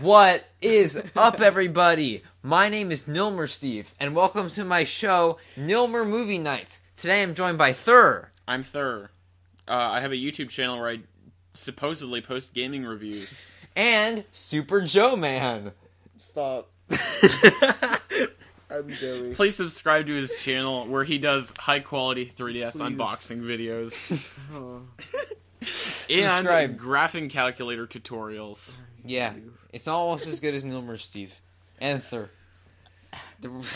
What is up, everybody? My name is Nilmer Steve, and welcome to my show, Nilmer Movie Nights. Today I'm joined by Thur. I'm Thur. Uh, I have a YouTube channel where I supposedly post gaming reviews. and Super Joe Man. Stop. I'm Joey. Please subscribe to his channel where he does high quality 3DS Please. unboxing videos Oh, and Subscribe. graphing calculator tutorials. Yeah, it's almost as good as Nilmer Steve Anther. Thur. The-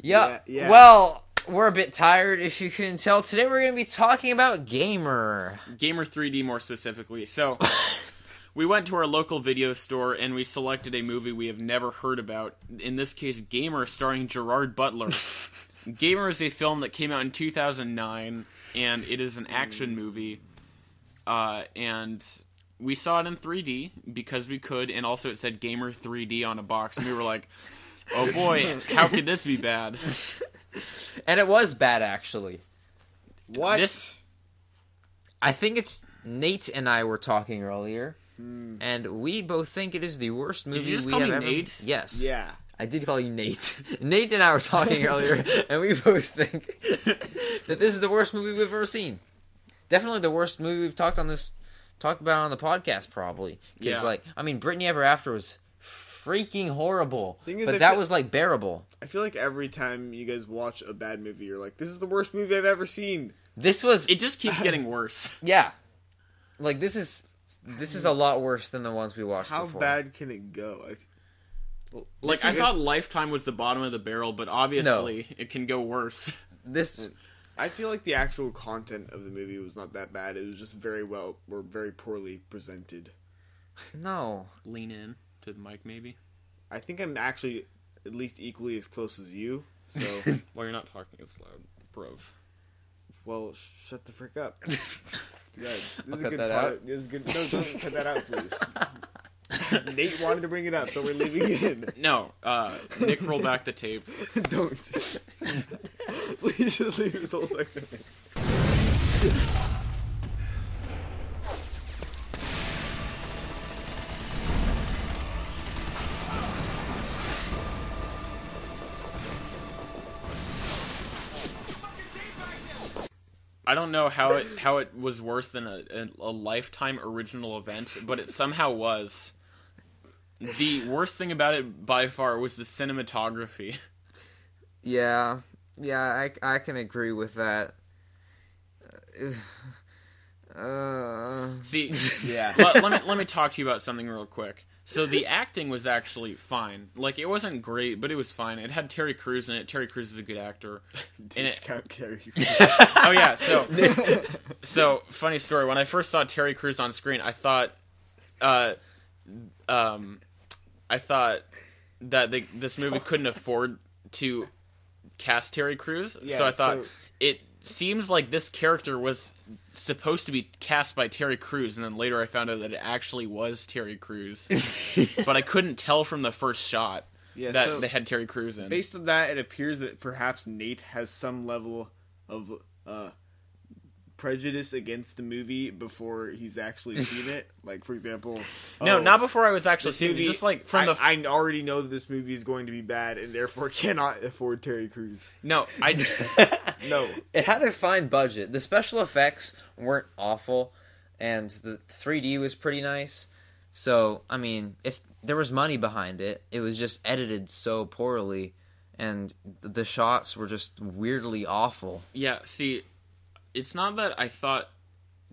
Yeah, Yep. yeah. Well, we're a bit tired, if you couldn't tell. Today we're going to be talking about Gamer. Gamer 3D more specifically. So, we went to our local video store and we selected a movie we have never heard about. In this case, Gamer, starring Gerard Butler. Gamer is a film that came out in 2009 and it is an action movie. Uh, and we saw it in 3D because we could, and also it said Gamer 3D on a box, and we were like, "Oh boy, how could this be bad?" And it was bad, actually. what? This I think it's Nate and I were talking earlier, hmm. and we both think it is the worst movie you just we call have me ever. Nate? Yes. Yeah. I did call you Nate. Nate and I were talking earlier, and we both think that this is the worst movie we've ever seen. Definitely the worst movie we've talked on this, talked about on the podcast, probably. Because, Yeah. like, I mean, Britney Ever After was freaking horrible, Thing is, but I that feel- was like bearable. I feel like every time you guys watch a bad movie, you're like, "This is the worst movie I've ever seen." This was, it just keeps getting worse. yeah, like this is this is a lot worse than the ones we watched. How before. bad can it go? I, Like I is- thought Lifetime was the bottom of the barrel, but obviously it can go worse. This mm. I feel like the actual content of the movie was not that bad. It was just very well or very poorly presented. no. Lean in to the mic, maybe. I think I'm actually at least equally as close as you. So, Well, you're not talking as loud, bro. well, sh- shut the frick up. Yeah, this I'll is a cut good that part. out. This is good. No, don't cut that out, please. Nate wanted to bring it up, so we're leaving it in. No, uh, Nick, roll back the tape. Don't. Please just leave this whole section. I don't know how it how it was worse than a, a, a lifetime original event, but it somehow was. The worst thing about it by far was the cinematography. Yeah, yeah, I I can agree with that. Uh, See, Yeah. let, let me let me talk to you about something real quick. So the acting was actually fine. Like it wasn't great, but it was fine. It had Terry Crews in it. Terry Crews is a good actor. And it, Discount carry. oh yeah, so so funny story. When I first saw Terry Crews on screen, I thought, uh, um, I thought that they, this movie couldn't afford to cast Terry Crews. Yeah, so I thought so- it seems like this character was supposed to be cast by Terry Crews, and then later I found out that it actually was Terry Crews, but I couldn't tell from the first shot Yeah, that so they had Terry Crews in. based on that, it appears that perhaps Nate has some level of uh, prejudice against the movie before he's actually seen it. Like, for example, no, oh, not before I was actually this seeing it. Just like from I, the I already know that this movie is going to be bad, and therefore cannot afford Terry Crews. no, I No, it had a fine budget. The special effects weren't awful, and the 3D was pretty nice. So, I mean, if there was money behind it, it was just edited so poorly, and the shots were just weirdly awful. Yeah, see, it's not that I thought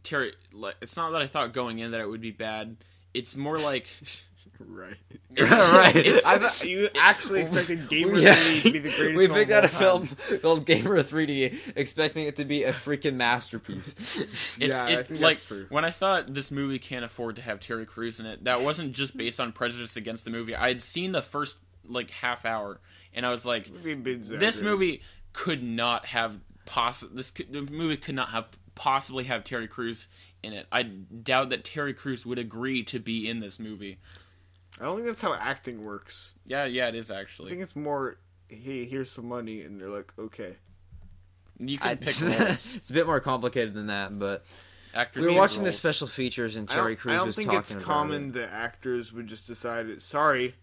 Terry. Like, it's not that I thought going in that it would be bad. It's more like right. right. It's- I thought you actually expected Gamer Yeah. 3D to be the greatest. we picked out a time. film called Gamer 3D, expecting it to be a freaking masterpiece. it's Yeah, I think like that's true. when I thought this movie can't afford to have Terry Crews in it. That wasn't just based on prejudice against the movie. I had seen the first like half hour, and I was like, Maybe a bit this movie could not have poss. This could, the movie could not have possibly have Terry Crews in it. I doubt that Terry Crews would agree to be in this movie. I don't think that's how acting works. Yeah, yeah, it is actually. I think it's more, hey, here's some money, and they're like, okay. You can I- pick roles. it's a bit more complicated than that, but actors. We were need watching the special features, and I Terry don't, Crews I don't think it's common it. that actors would just decide, sorry,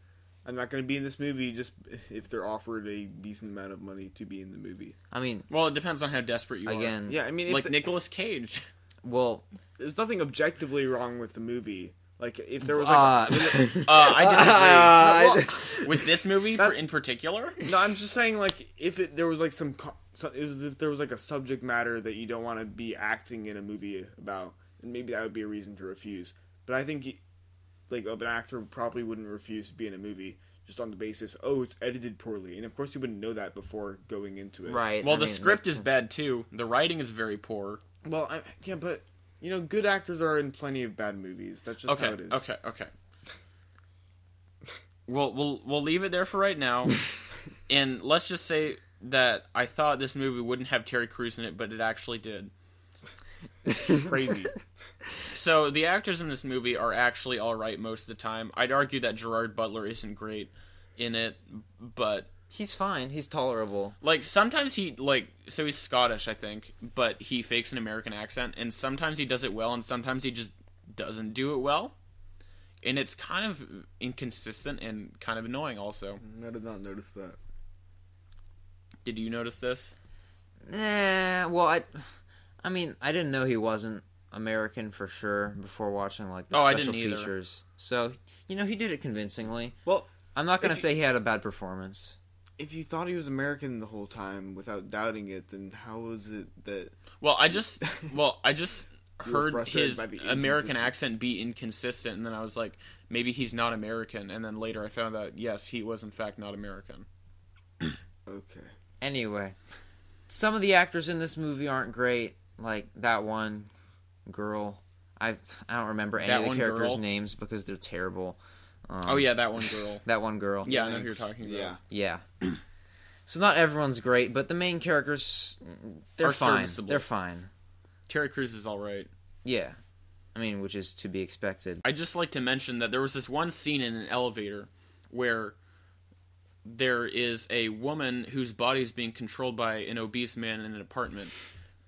I'm not going to be in this movie just if they're offered a decent amount of money to be in the movie. I mean, Well, it depends on how desperate you again, Yeah, I mean, Like the- Nicolas Cage. well, there's nothing objectively wrong with the movie. Like if there was like, uh, Uh, I disagree. Well, With this movie That's- in particular, no, I'm just saying like if it, there was like some, so, it was, if there was like a subject matter that you don't want to be acting in a movie about, then maybe that would be a reason to refuse. But I think y- like an actor probably wouldn't refuse to be in a movie just on the basis, oh, it's edited poorly, and of course you wouldn't know that before going into it. right. well, I the mean, script that's- is bad too. The writing is very poor. Well, I, yeah, but you know, good actors are in plenty of bad movies. That's just Okay, how it is. okay, okay. We'll we'll we'll leave it there for right now, and let's just say that I thought this movie wouldn't have Terry Crews in it, but it actually did. Crazy. So the actors in this movie are actually all right most of the time. I'd argue that Gerard Butler isn't great in it, but He's fine. He's tolerable. like sometimes he like so he's Scottish, I think, but he fakes an American accent, and sometimes he does it well, and sometimes he just doesn't do it well, and it's kind of inconsistent and kind of annoying. Also, I did not notice that. did you notice this? Nah. Well, I, I mean, I didn't know he wasn't American for sure before watching like the Oh, I special didn't either. features. So you know, he did it convincingly. Well, I'm not gonna If you- say he had a bad performance. if you thought he was American the whole time without doubting it, then how was it that Well, I just well, I just heard his American accent be inconsistent, and then I was like, maybe he's not American, and then later I found out yes, he was in fact not American. okay? Anyway, some of the actors in this movie aren't great. Like that one girl. I I don't remember any That of the characters' girl? names because they're terrible. Um, oh yeah, that one girl. that one girl. Yeah, I know who you're talking about. Yeah. Yeah. So not everyone's great, but the main characters, they're Are fine. serviceable. They're fine. Terry Crews is all right. Yeah. I mean, which is to be expected. I just like to mention that there was this one scene in an elevator where there is a woman whose body is being controlled by an obese man in an apartment,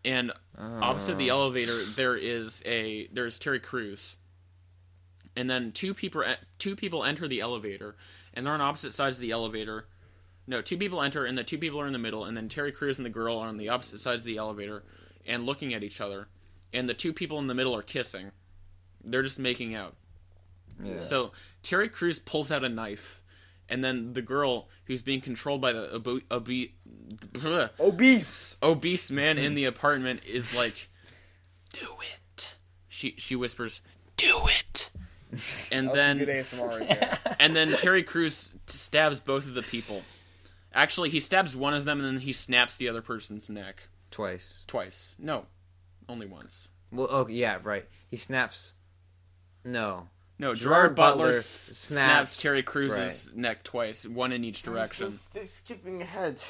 and opposite the Uh, elevator there is a there's Terry Crews, and then two people two people enter the elevator, and they're on opposite sides of the elevator. No, two people enter, and the two people are in the middle, and then Terry Crews and the girl are on the opposite sides of the elevator, and looking at each other, and the two people in the middle are kissing. They're just making out. yeah. So Terry Crews pulls out a knife, and then the girl who's being controlled by the obo- obe- bleh, Obese. obese man in the apartment is like, "Do it." She she whispers, "Do it," and then ASMR right there. and then Terry Crews stabs both of the people. Actually, he stabs one of them, and then he snaps the other person's neck Twice. twice. No, only once. Well, oh yeah, right. He snaps. No. No, Gerard Gerard, Butler, Butler snaps- snaps Terry Crews's neck twice, one in each direction. They're skipping ahead.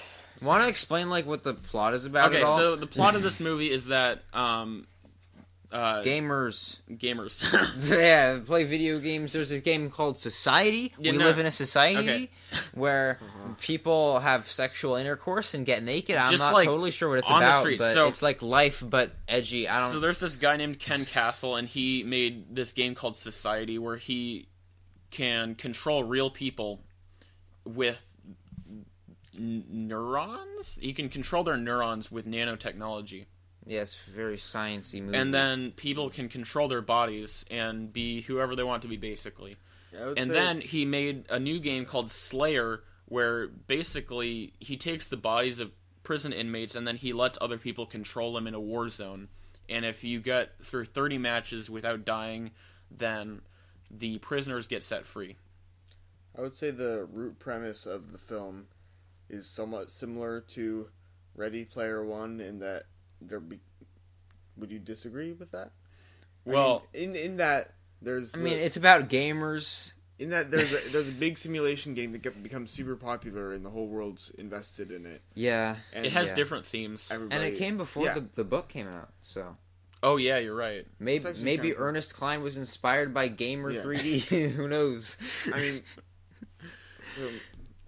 Want to explain like what the plot is about? Okay, at all? so the plot of this movie is that um, uh, gamers, gamers. yeah, play video games. There's this game called Society. Yeah, we no. live in a society Okay. where people have sexual intercourse and get naked. I'm Just not like totally sure what it's on the about, street, but so- it's like life but edgy. I don't. so there's this guy named Ken Castle, and he made this game called Society, where he can control real people with n- neurons. He can control their neurons with nanotechnology. Yeah, it's very sciencey movie. and then people can control their bodies and be whoever they want to be basically. And then he made a new game called slayer where basically he takes the bodies of prison inmates and then he lets other people control them in a war zone. And if you get through 30 matches without dying then the prisoners get set free. I would say the root premise of the film is somewhat similar to Ready Player One in that there be. Would you disagree with that? I well mean, in in that there's. I the- mean, it's about gamers. in that there's a, there's a big simulation game that get, becomes super popular and the whole world's invested in it. Yeah, And it has yeah. different themes and it came before yeah. the the book came out. So oh yeah you're right maybe maybe kinda cool. Ernest Cline was inspired by Gamer Yeah. 3D. Who knows? I mean, so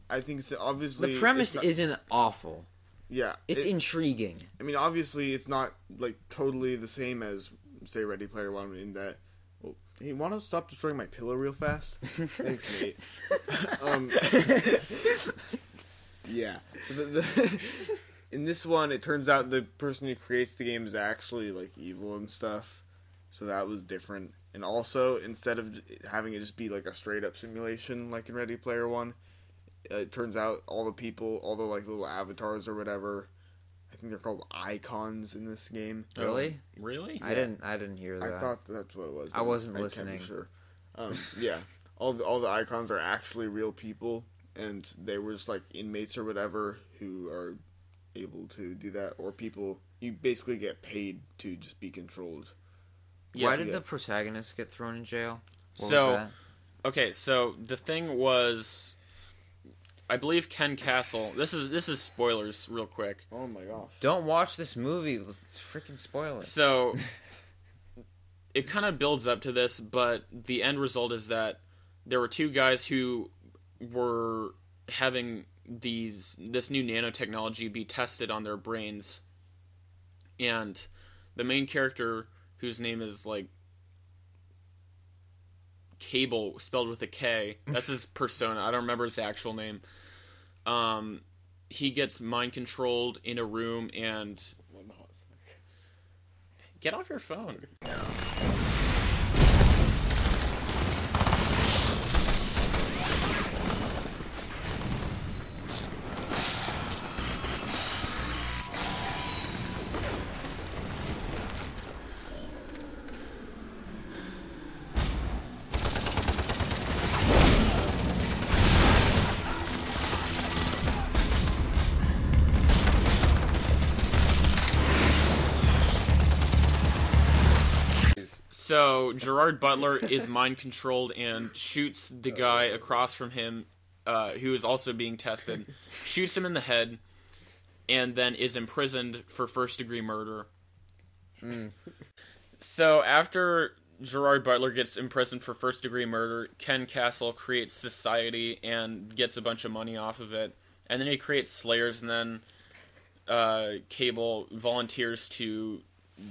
I think it's obviously the premise not- isn't awful. Yeah. It's it- intriguing. I mean, obviously, it's not like totally the same as say Ready Player One in that. Well, hey, want to stop destroying my pillow real fast? Thanks, Nate. um, yeah. So the, the, in this one, it turns out the person who creates the game is actually like evil and stuff. So that was different. And also, instead of having it just be like a straight up simulation, like in Ready Player One, it turns out all the people, all the like little avatars or whatever, I think they're called icons in this game. Really? Really? I didn't. I didn't hear that. I thought that's what it was. I wasn't can't be listening. sure. Um, yeah, all the, all the icons are actually real people, and they were just like inmates or whatever who are able to do that, or people you basically get paid to just be controlled. Why Yeah. did the protagonist get thrown in jail? What So- was that? Okay, so the thing was, I believe Ken Castle. This is this is spoilers, real quick. Oh my gosh! don't watch this movie. Let's freaking spoil it. So it kind of builds up to this, but the end result is that there were two guys who were having these this new nanotechnology be tested on their brains, and the main character, whose name is like Kable, spelled with a K. That's his persona. I don't remember his actual name. Um, he gets mind controlled in a room and Get off your phone. So Gerard Butler is mind controlled and shoots the guy across from him, uh, who is also being tested. shoots him in the head, and then is imprisoned for first degree murder. So after Gerard Butler gets imprisoned for first degree murder, Ken Castle creates Society and gets a bunch of money off of it, and then he creates Slayers, and then uh, Kable volunteers to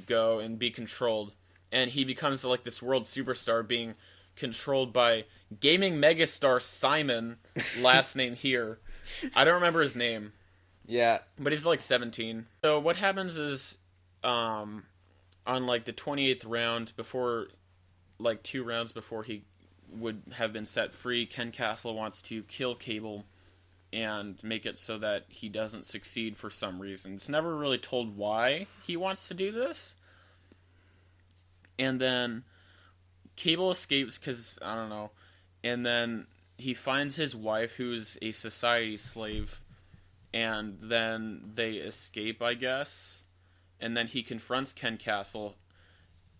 go and be controlled, and he becomes like this world superstar, being controlled by gaming megastar Simon, last name here. I don't remember his name Yeah, but he's like 17. So what happens is, um, on like the 28th round, before, like two rounds before he would have been set free, Ken Castle wants to kill Kable and make it so that he doesn't succeed for some reason. It's never really told why he wants to do this. And then Kable escapes because, I don't know. And then he finds his wife, who's a society slave and then they escape, I guess. And then he confronts Ken Castle,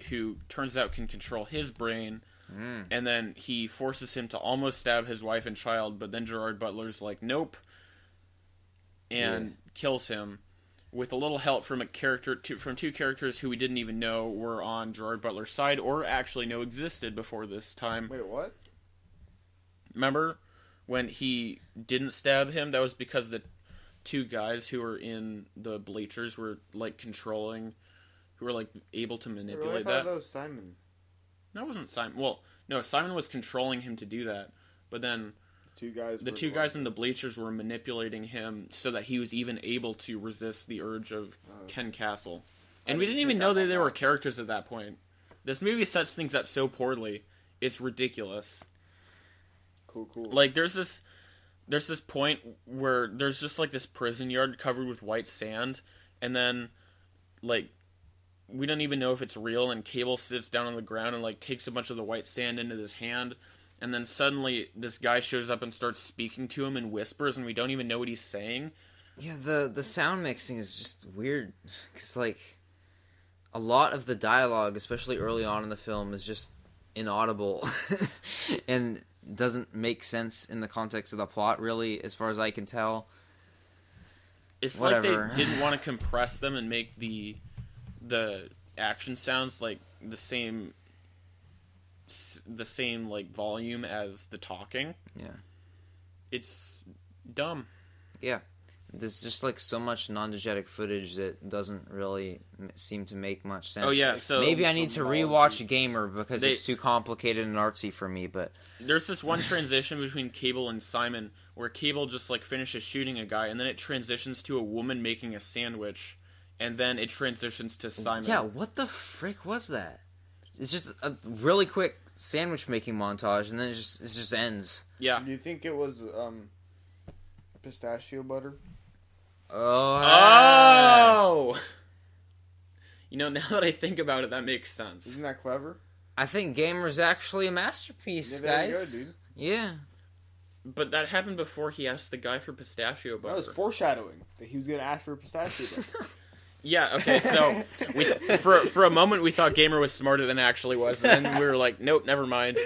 who turns out can control his brain. Hmm. And then he forces him to almost stab his wife and child, but then Gerard Butler's like, nope, and kills him with a little help from a character two, from two characters who we didn't even know were on Gerard Butler's side or actually know existed before this time. Wait, what? Remember when he didn't stab him? That was because the two guys who were in the bleachers were like controlling, who were like able to Really? I manipulate thought that. that was Simon. That wasn't Simon. Well, no, Simon was controlling him to do that, but then Two guys. the were two the guys ones- in the bleachers were manipulating him so that he was even able to resist the urge of Oh. Ken Castle. I And we didn't didn't even know that there they were characters at that point. This movie sets things up so poorly. It's ridiculous. Cool, cool. like there's this there's this point where there's just like this prison yard covered with white sand and then like we don't even know if it's real and Kable sits down on the ground and like takes a bunch of the white sand into his hand and then suddenly this guy shows up and starts speaking to him in whispers and we don't even know what he's saying yeah. The the sound mixing is just weird because like a lot of the dialogue, especially early on in the film, is just inaudible and doesn't make sense in the context of the plot. Really, as far as I can tell. it's Whatever. like they didn't want to compress them and make the the action sounds like the same the same like volume as the talking Yeah. it's dumb Yeah. there's just like so much non-diegetic footage that doesn't really m- seem to make much sense. Oh yeah, so maybe I need to rewatch Gamer because They- it's too complicated and artsy for me. But there's this one transition between Kable and Simon where Kable just like finishes shooting a guy, and then it transitions to a woman making a sandwich, and then it transitions to Simon. yeah, what the frick was that? It's just a really quick sandwich making montage, and then it just it just ends. yeah. Do you think it was um, pistachio butter? Oh, Oh. You know, now that I think about it, that makes sense. Isn't that clever? I think Gamer's actually a masterpiece, Yeah, there you guys. go, dude. Yeah. But that happened before he asked the guy for pistachio butter. That was foreshadowing that he was gonna ask for pistachio butter. Yeah. Okay. So we for for a moment we thought Gamer was smarter than it actually was, and then we were like, nope, never mind.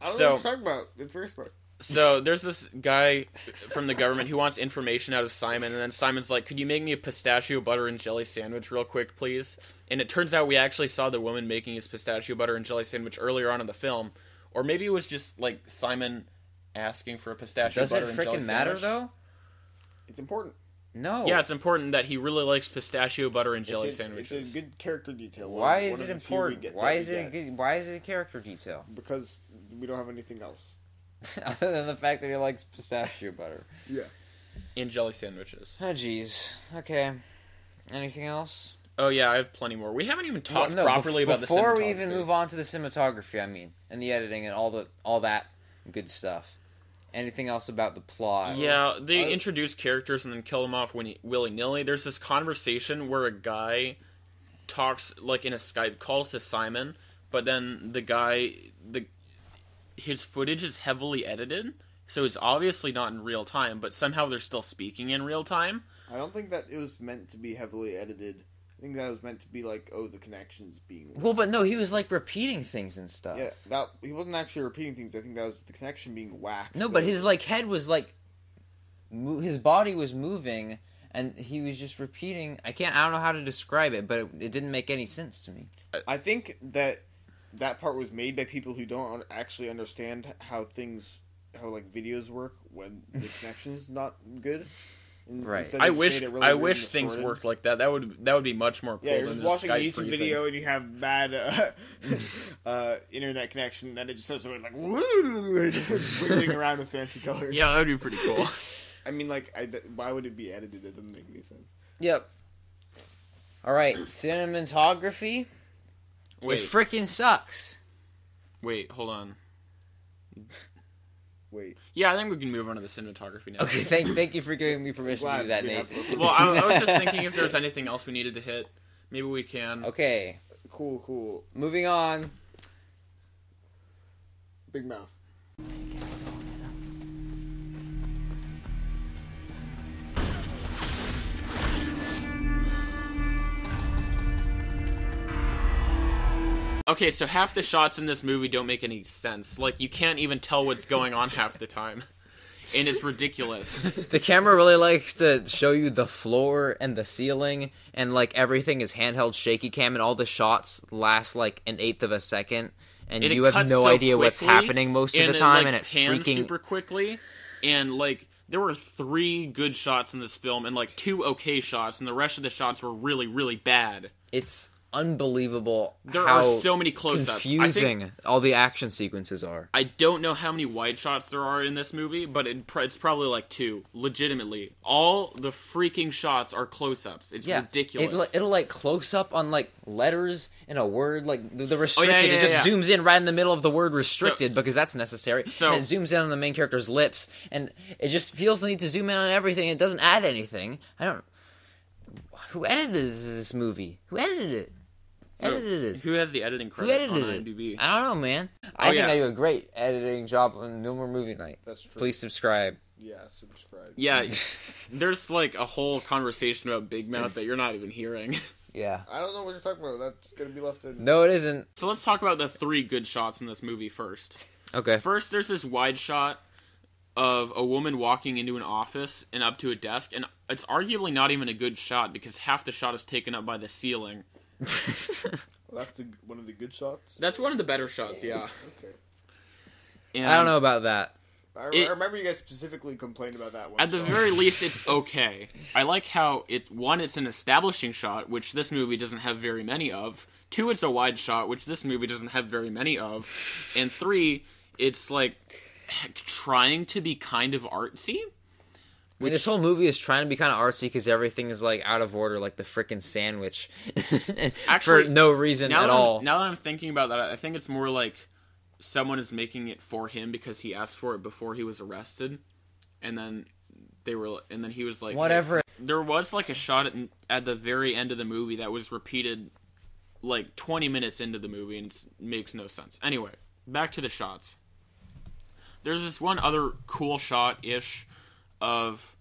I don't So- know what you're talking about. It's very smart. So there's this guy from the government who wants information out of Simon, and then Simon's like, "Could you make me a pistachio butter and jelly sandwich real quick, please?" And it turns out we actually saw the woman making his pistachio butter and jelly sandwich earlier on in the film, or maybe it was just like Simon asking for a pistachio Does it butter and jelly frickin' matter sandwich. though? It's important. No. Yeah, it's important that he really likes pistachio butter and jelly it's a, sandwiches. It's a good character detail. One Why of- is one it of the few we important? get- Why is it? A good, why is it a character detail? Because we don't have anything else. Other than the fact that he likes pistachio butter. Yeah. and jelly sandwiches. Oh jeez. Okay. Anything else? Oh yeah, I have plenty more. We haven't even talked Well, no, properly bef- about the before we even move on to the cinematography. I mean, and the editing and all the all that good stuff. Anything else about the plot? Yeah, they I- introduce characters and then kill them off When willy nilly. There's this conversation where a guy talks like in a Skype call to Simon, but then the guy the his footage is heavily edited, so it's obviously not in real time, but somehow they're still speaking in real time. I don't think that it was meant to be heavily edited. I think that was meant to be like, oh, the connections being. Well, but no, he was like repeating things and stuff. yeah, that he wasn't actually repeating things. I think that was the connection being waxed. No, but That- his like head was like, mo- his body was moving, and he was just repeating. I can't. I don't know how to describe it, but it, it didn't make any sense to me. I think that that part was made by people who don't actually understand how things, how like videos work when the connection is not good. And Right. I wish really I weird wish and things worked like that. That would that would be much more cool Yeah, you're than just watching a YouTube freezing. video and you have bad uh, uh, internet connection, then it just starts going like wiggling around with fancy colors. Yeah, that would be pretty cool. I mean, like, I, th- why would it be edited? That doesn't make any sense. Yep. All right, cinematography. Wait, It freaking sucks. wait, hold on. Wait, Yeah, I think we can move on to the cinematography now. Okay, thank thank you for giving me permission to do that, we Nate. have- Well, I, I was just thinking if there's anything else we needed to hit. Maybe we can. Okay, cool, cool. moving on. Big mouth. Okay, so half the shots in this movie don't make any sense. Like you can't even tell what's going on half the time, and it's ridiculous. The camera really likes to show you the floor and the ceiling, and like everything is handheld shaky cam, and all the shots last like an eighth of a second, and And you have no so idea what's happening most of the it, time, like, and it pans freaking super quickly, and like there were three good shots in this film, and like two okay shots, and the rest of the shots were really, really bad. it's unbelievable. There how are so many close-ups. I think- Confusing all the action sequences are. I don't know how many wide shots there are in this movie, but it, it's probably like two. Legitimately, all the freaking shots are close-ups. It's Yeah, ridiculous. It, it'll like close up on like letters in a word, like the, the oh, restricted. Oh, yeah, it just yeah. zooms in right in the middle of the word restricted because that's necessary. So- and it zooms in on the main character's lips, and it just feels the need to zoom in on everything. It doesn't add anything. I don't. Who edited this movie? Who edited it? Edited it. Who has the editing Who credit on edited it? IMDb? I don't know, man. Oh, I think yeah. I do a great editing job on Nilmer Movie Night. That's true. Please subscribe. Yeah, subscribe. Yeah, there's like a whole conversation about Big Mouth that you're not even hearing. Yeah. I don't know what you're talking about. That's gonna be left in. No, it isn't. So let's talk about the three good shots in this movie first. Okay. First, there's this wide shot of a woman walking into an office and up to a desk, and it's arguably not even a good shot because half the shot is taken up by the ceiling. Well, that's the one of the good shots. That's one of the better shots, yeah. Okay. And I don't know about that. I, It- I remember you guys specifically complained about that one. At the shot. very least, it's okay. I like how it one, it's an establishing shot, which this movie doesn't have very many of. Two, it's a wide shot, which this movie doesn't have very many of. And three, it's like trying to be kind of artsy. I mean, this whole movie is trying to be kind of artsy because everything is like out of order, like the frickin' sandwich, Actually, for no reason at all. I'm, now that I'm thinking about that, I think it's more like someone is making it for him because he asked for it before he was arrested, and then they were, and then he was like, Whatever. There was like a shot at, at the very end of the movie that was repeated like 20 minutes into the movie and it makes no sense. Anyway, back to the shots. There's this one other cool shot ish of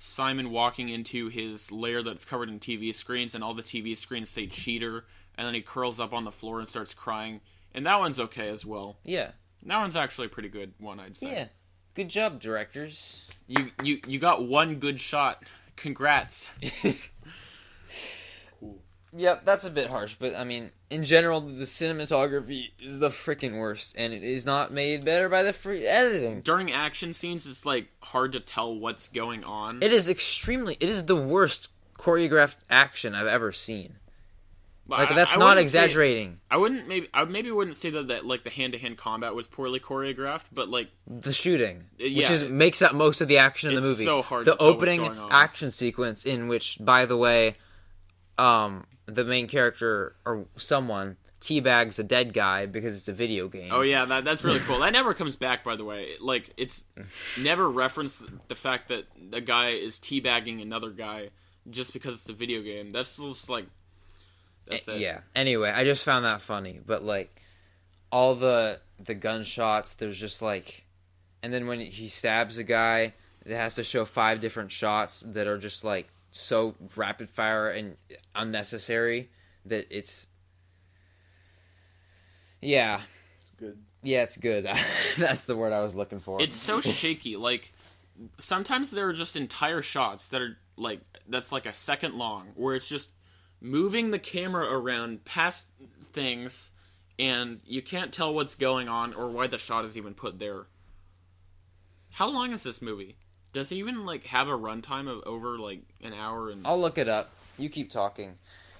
Simon walking into his lair that's covered in TV screens and all the TV screens say cheater and then he curls up on the floor and starts crying. And that one's okay as well. Yeah, That one's actually a pretty good one, I'd say. yeah. Good job, directors. You you you got one good shot. Congrats. Yep, that's a bit harsh, but I mean, in general, the cinematography is the freaking worst, and it is not made better by the free editing. During action scenes, it's like hard to tell what's going on. It is extremely. It is the worst choreographed action I've ever seen. Like I- that's I not wouldn't say- exaggerating. I wouldn't maybe I maybe wouldn't say that that like the hand to hand combat was poorly choreographed, but like the shooting, uh, which yeah. is makes up most of the action in the It's movie. so hard the to tell what's opening action sequence, in which, by the way, um, the main character or someone teabags a dead guy because it's a video game. oh yeah, that that's really cool. That never comes back by the way. Like it's never referenced the fact that the guy is teabagging another guy just because it's a video game. That's just like that's it. Yeah. Anyway, I just found that funny, but like all the the gunshots, there's just like, and then when he stabs a guy, it has to show five different shots that are just like so rapid fire and unnecessary that it's. Yeah, It's good. yeah, it's good. That's the word I was looking for. It's so shaky. Like sometimes there are just entire shots that are like that's like a second long where it's just moving the camera around past things and you can't tell what's going on or why the shot is even put there. How long is this movie? Does it even like have a runtime of over like an hour and I'll look it up. You keep talking.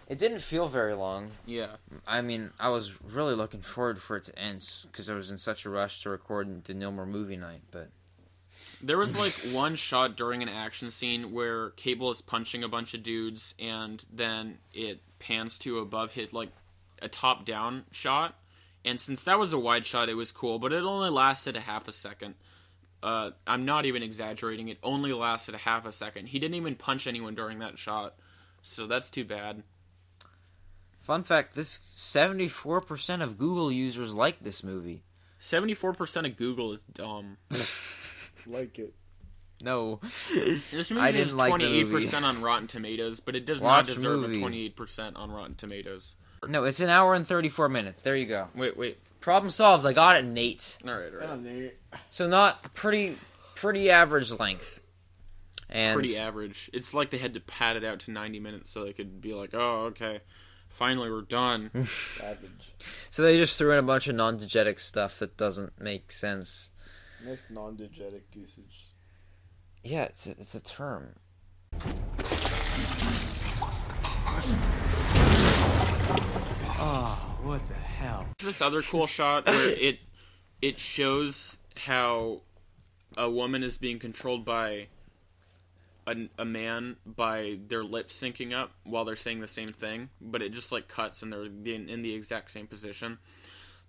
It didn't feel very long. yeah. I mean, I was really looking forward for it to end because I was in such a rush to record the Nilmer Movie Night. But There was like one shot during an action scene where Kable is punching a bunch of dudes, and then it pans to above hit like a top down shot. And since that was a wide shot, it was cool, but it only lasted a half a second. Uh, I'm not even exaggerating. It only lasted a half a second. He didn't even punch anyone during that shot, so that's too bad. fun fact: this seventy-four percent of Google users like this movie. Seventy-four percent of Google is dumb. Like it. No, This I movie didn't is like the twenty-eight movie. percent on Rotten Tomatoes, but it does Watch not deserve movie. a twenty-eight percent on Rotten Tomatoes. no, it's an hour and thirty-four minutes. There you go. Wait, wait. Problem solved. I got it, Nate. All right, all right. Oh, there- So not pretty, pretty average length. And pretty average. It's like they had to pad it out to 90 minutes so they could be like, oh, okay, finally we're done. Savage. so they just threw in a bunch of non-diegetic stuff that doesn't make sense. Nice non-diegetic usage. Yeah, it's a, it's a term. Oh, what the hell? There's this other cool shot where it it shows how a woman is being controlled by a, a man by their lips syncing up while they're saying the same thing, but it just like cuts and they're in, in the exact same position.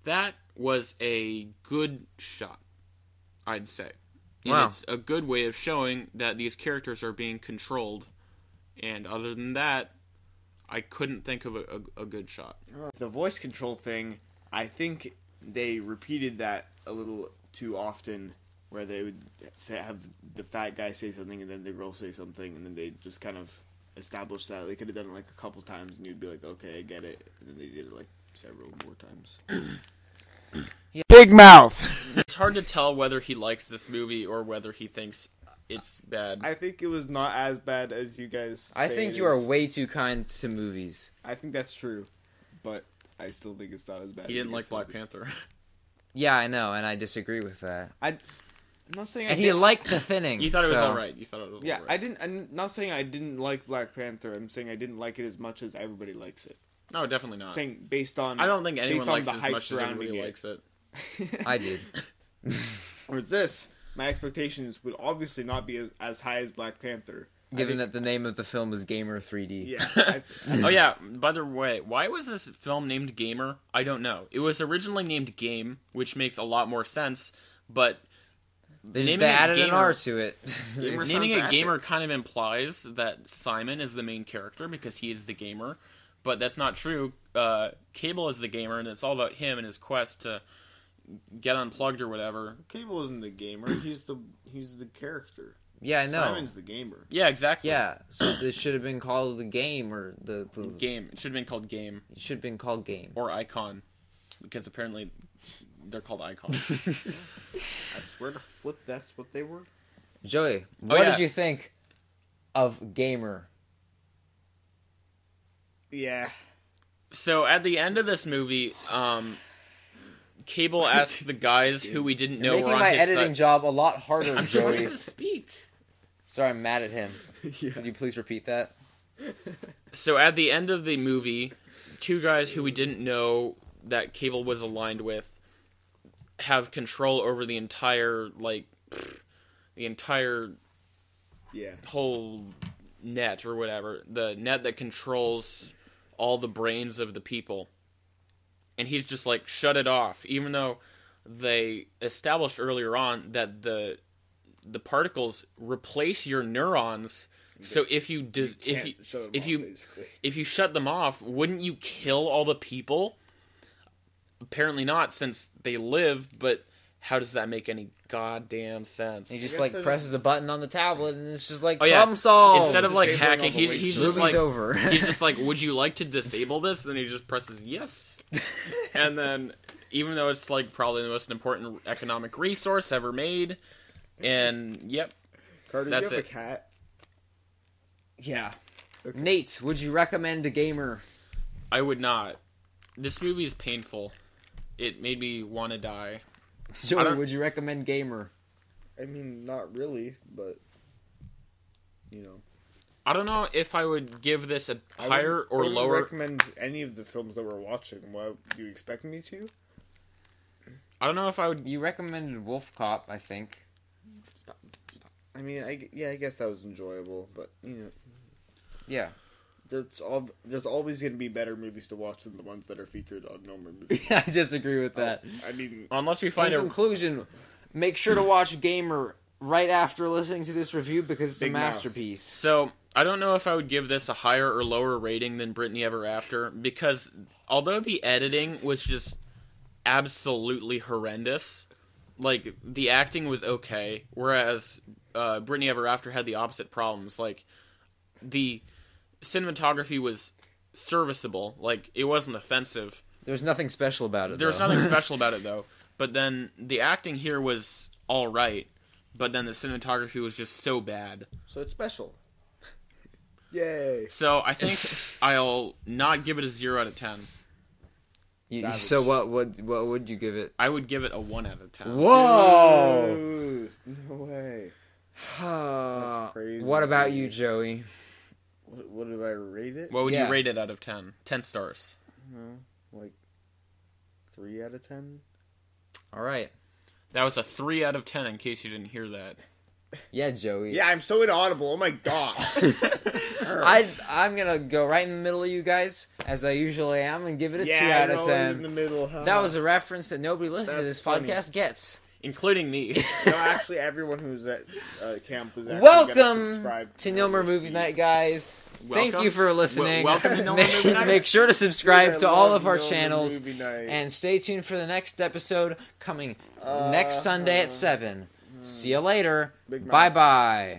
That was a good shot, I'd say. And Wow. it's a good way of showing that these characters are being controlled. And other than that, I couldn't think of a, a, a good shot. The voice control thing, I think they repeated that a little too often, where they would say, have the fat guy say something and then the girl say something, and then they just kind of establish that. They could have done it like a couple times, and you'd be like, okay, I get it. And then they did it like several more times. Big mouth. It's hard to tell whether he likes this movie or whether he thinks it's bad. I think it was not as bad as you guys. I think it you are way too kind to movies. I think that's true, but I still think it's not as bad. he didn't you like Black think it is. Panther. Yeah, I know, and I disagree with that. I I'm not saying I and he didn't- liked the thinning. You thought it was so- all right. You thought it was Yeah, all right. I didn't. I'm not saying I didn't like Black Panther. I'm saying I didn't like it as much as everybody likes it. No, definitely not. Saying based on I don't think anyone based on likes the it as hype much as surrounding everybody it. likes it. I did. Whereas this, my expectations would obviously not be as, as high as Black Panther. Given think- that the name of the film is Gamer 3D. yeah, I, oh yeah. By the way, why was this film named Gamer? I don't know. It was originally named Game, which makes a lot more sense. But They, just, Naming they it added an Gamer- R to it. Gamer naming sounds it epic. Gamer kind of implies that Simon is the main character because he is the gamer. But that's not true. Uh, Kable is the gamer, and it's all about him and his quest to get unplugged or whatever. Kable isn't the gamer. He's the he's the character. yeah, I know. Simon's the gamer. Yeah, exactly. Yeah, so this should have been called the game or the, the Game. It should have been called Game It should have been called game. or Icon because apparently they're called icons. I swear to flip, that's what they were. Joey, what Oh, yeah. did you think of Gamer? Yeah, So at the end of this movie, um, Kable asked the guys who we didn't know Making were on my his editing side. job a lot harder, I'm Joey. trying to speak. Sorry, I'm mad at him. yeah. Could you please repeat that? So at the end of the movie, two guys who we didn't know that Kable was aligned with have control over the entire like the entire yeah. whole net or whatever, the net that controls all the brains of the people. And he's just like shut it off even though they established earlier on that the the particles replace your neurons. So if you do, if you shut them if off, you- basically. if you shut them off, wouldn't you kill all the people? Apparently not, since they live. But how does that make any goddamn sense? He just like they're presses a button on the tablet and it's just like Oh, yeah. problem solved. Instead of like hacking, he, he's just like over. he's just like, would you like to disable this? Then he just presses yes, and then even though it's like probably the most important economic resource ever made, and yep, Carter, That's you have it. a cat? yeah. Okay. Nate, would you recommend a Gamer? I would not. This movie is painful. It made me want to die. Joey, would you recommend Gamer? I mean, not really, but you know, I don't know if I would give this a higher wouldn't- or lower. Recommend any of the films that we're watching? What do you expect me to? I don't know if I would. You recommended Wolf Cop, I think. Stop. Stop. I mean, I g- yeah, I guess that was enjoyable, but you know, Yeah. There's all there's always going to be better movies to watch than the ones that are featured on normal movies. I disagree with that. I mean, Unless we In find a conclusion, make sure to watch Gamer right after listening to this review because it's Big a mouth. masterpiece. So I don't know if I would give this a higher or lower rating than Britney Ever After because although the editing was just absolutely horrendous, like the acting was okay, whereas uh, Britney Ever After had the opposite problems. Like the cinematography was serviceable, like it wasn't offensive. There's nothing special about it. There's though. nothing special about it though. But then the acting here was all right, but then the cinematography was just so bad. so it's special. Yay! So I think I'll not give it a zero out of ten. You- so what? What? What would you give it? I would give it a one out of ten. Whoa! Dude, no way. Uh, crazy. what about you, Joey? What, what did I rate it? What would Yeah. you rate it out of ten? Ten stars. No, like three out of ten. All right. That was a three out of ten. In case you didn't hear that. Yeah, Joey. Yeah, I'm so inaudible. Oh my god. I I'm gonna go right in the middle of you guys, as I usually am, and give it a yeah, two out no, of in the ten. middle. Huh? That was a reference that nobody listening to That's this funny. podcast gets. Including me. no, actually, everyone who's at uh, camp was actually Welcome to Nilmer Movie Night, guys. Thank you for listening. Wel- welcome to No More make, Movie Nights. make sure to subscribe Dude, to all of our No channels and stay tuned for the next episode coming Uh, next Sunday at uh, 7. See you later. Bye bye.